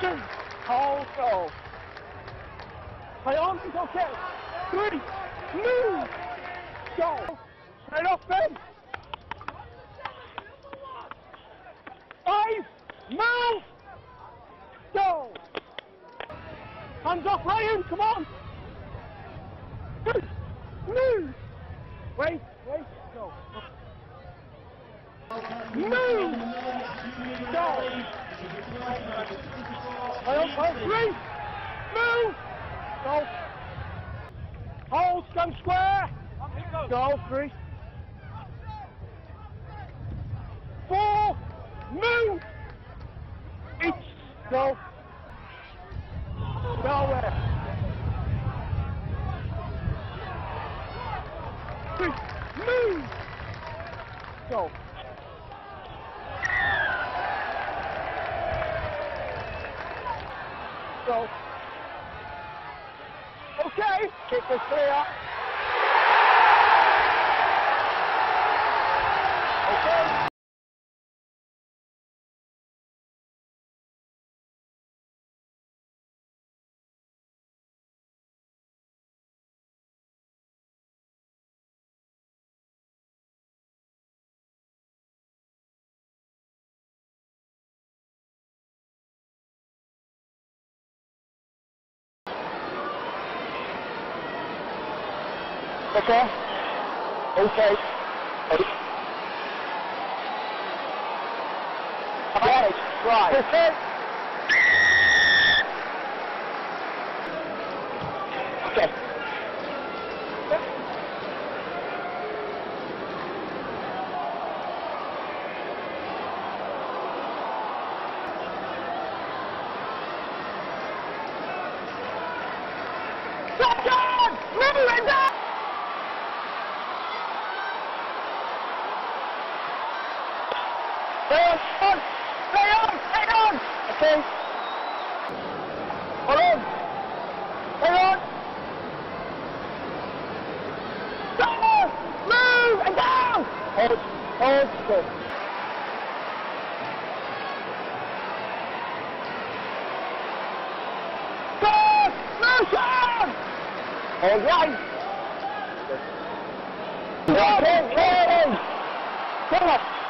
two, go. Play on, okay. Three, move, go. Straight off, Ben. Five, move, go. Hands off, Ryan, come on. Two, move. Wait, wait, go. Move, go. Three, move, go. Hold, stand square. Go, three. Four, move. Each, go. Nowhere. Move. Go. Go. Okay, kick is clear. Okay. Okay. Right. Right. Okay. Okay. Stop, John! Move it down! Stay on, on, stay on, stay on. Okay. Hold on. Hang on. Down, move and down. Hold, hold, go. Go, motion. Hold right. Okay, okay. Come on. Six.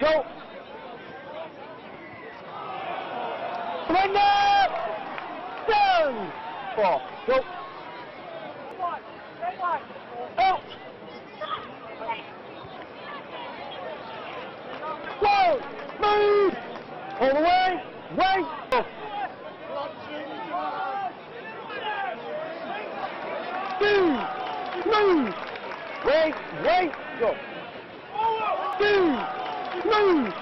Go. Linda! Down. Four. Go. Out. Go. Move. All the way. Go. Move. Move. Wait. Wait. Go. Move. Move.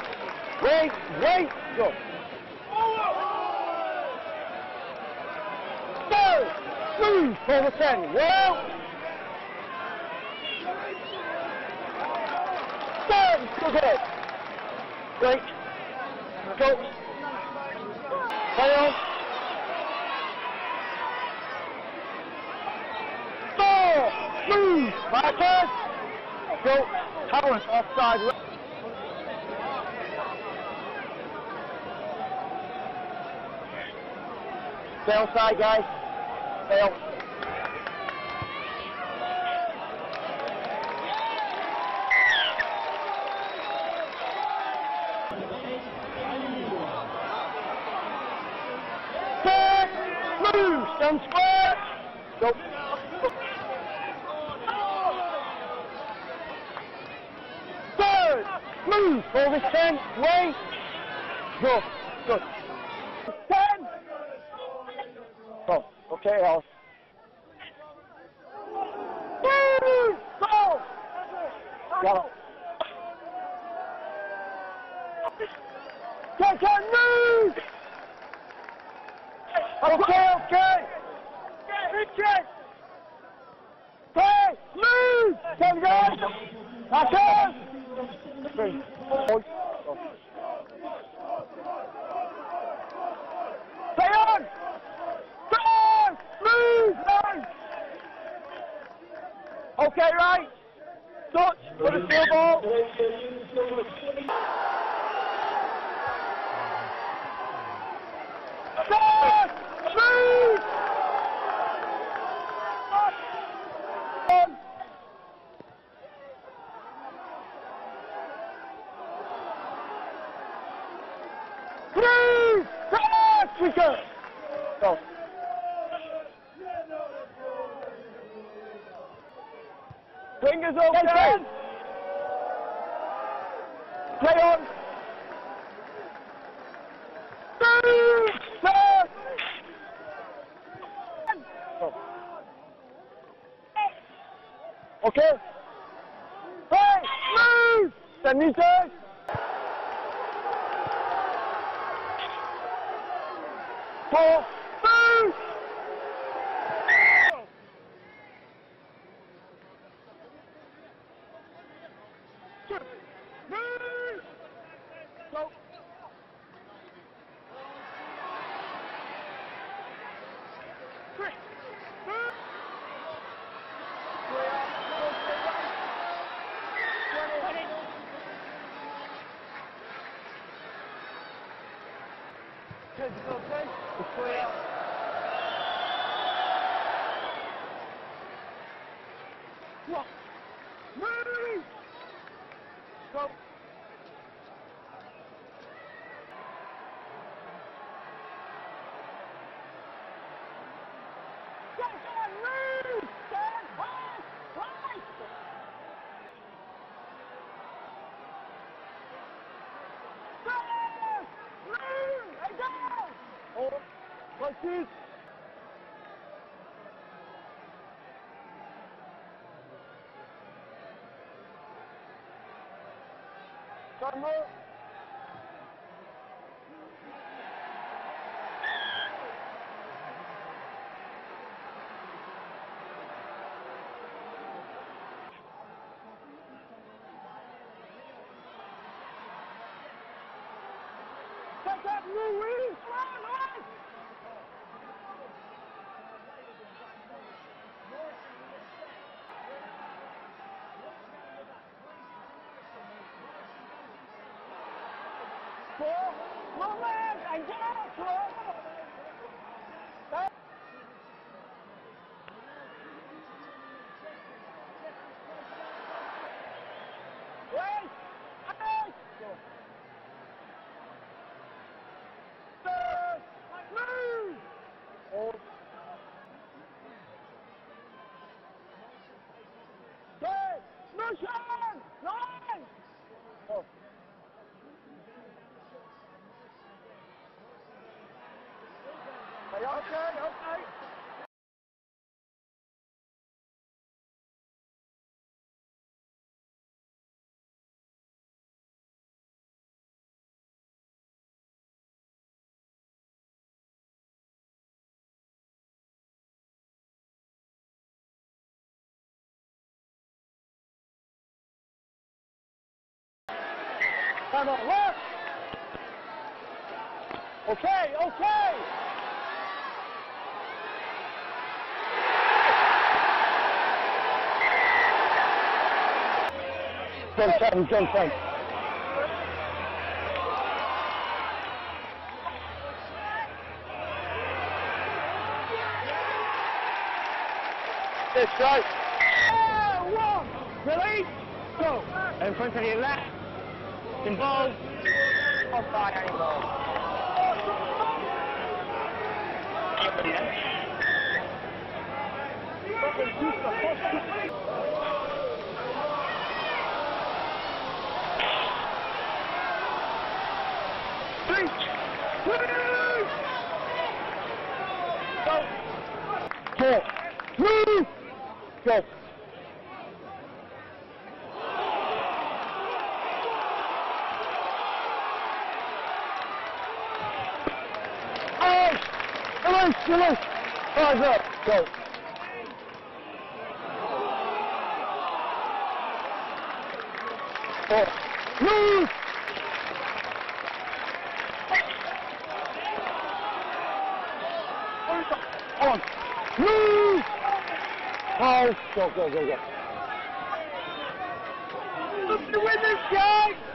Wait, wait, go. Go! For the 10. Well. Go good. Great. Go. Play. Move. Markers. Go. Torrance offside. Stay outside, guys. Move, stand square. Go. Third, move, hold this ten, wait. Go, good. Oh, okay, House. Move, go. Go. Ten, ten, move. Okay, okay. Richard. Hey, move. Ten, guys. Action. Three. Four. Go. Stay on! Turn! Move! Right! Okay, right? Touch for the steel ball. Turn! Move! On! Three! Turn! Quicker! Go. Fingers okay. Play on. Okay. Hey! Move! Ten meters! Four! Move! Two! Move! Go! Three! Move! Clear. Go, stay right. Twenty. Good, you okay? It's clear. What? Move! Go, go, move! Stand high! High! Fire! Move! Hey, go! Hold. Like this. Come Four, moment, and get out, four. Okay, okay. Time out left. Okay, okay. John Frank, John Frank. This right. One. Release. Go. Of your left. Involved. Two. Go. Go. Release, release! Eyes up, go. Four. Move! On. Move! Oh, go, go, go, go. To win this game!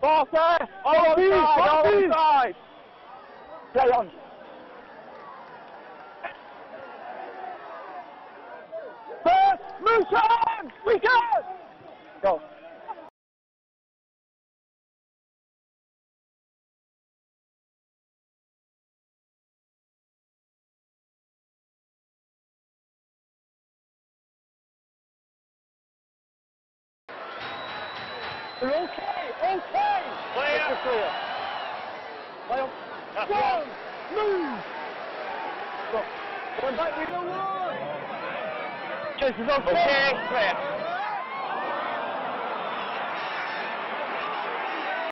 Ball side, all on side, all on side. Play on. First, motion! We go! Go. You're okay, okay! Play Mr. up. Clear. Play on. That's Go! right. Move! Go. Going back with the one! Chase is okay. Okay.